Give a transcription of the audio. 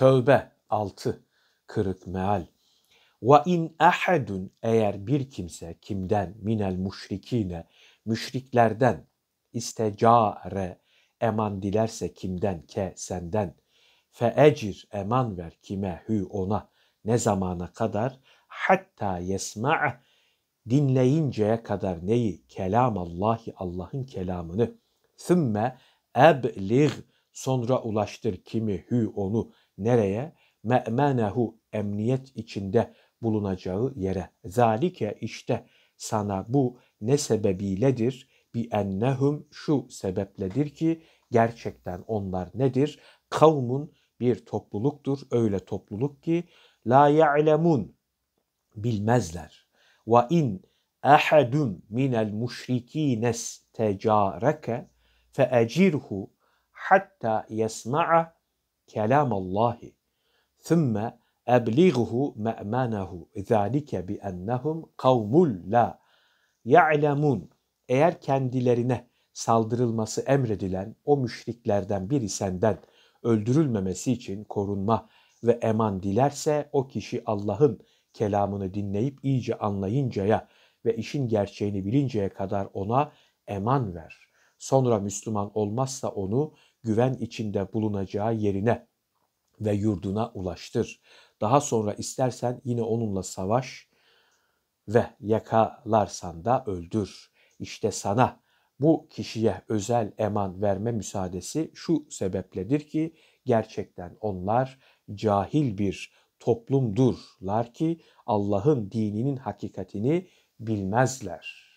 Tövbe 6 kırık meal. Ve in ahadun eğer bir kimse kimden? Minel müşrikine müşriklerden. İstecare eman dilerse kimden? Ke senden. Fe ecir eman ver kime? Hü ona. Ne zamana kadar? Hatta yesma' dinleyinceye kadar neyi? Kelam Allahi Allah'ın kelamını. Sümme eblig sonra ulaştır kimi? Hü onu nereye? Me'menehu emniyet içinde bulunacağı yere. Zalike işte sana bu ne sebebiyledir? Bi ennehum şu sebepledir ki gerçekten onlar nedir? Kavmun bir topluluktur. Öyle topluluk ki la ya'lemun bilmezler. Ve in ahadun minel müşrikîne tecareke fe ecirhu hatta yesma'a kelamallahi. Thumma eblighu me'manahu. Zalike bi ennehum kavmul la ya'lemun. Eğer kendilerine saldırılması emredilen o müşriklerden biri senden öldürülmemesi için korunma ve eman dilerse o kişi Allah'ın kelamını dinleyip iyice anlayıncaya ve işin gerçeğini bilinceye kadar ona eman ver. Sonra Müslüman olmazsa onu güven içinde bulunacağı yerine ve yurduna ulaştır. Daha sonra istersen yine onunla savaş ve yakalarsan da öldür. İşte sana bu kişiye özel eman verme müsaadesi şu sebepledir ki gerçekten onlar cahil bir toplumdurlar ki Allah'ın dininin hakikatini bilmezler.